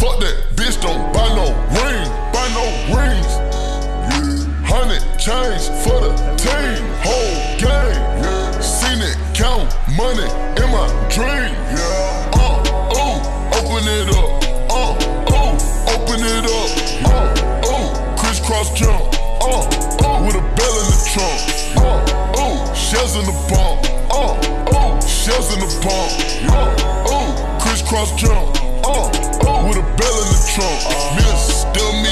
Fuck that, bitch don't buy no ring, buy no rings. Hundred chains for the team, whole game. Yeah. Seen it, count money in my dream. Yeah. Uh, oh, open it up. Uh, oh, open it up. Uh, oh, crisscross jump. Uh, oh, with a bell in the trunk. Uh, oh, shells in the pump. Uh, oh, shells in the pump. Uh, oh, crisscross jump. Uh, trunk. Uh, I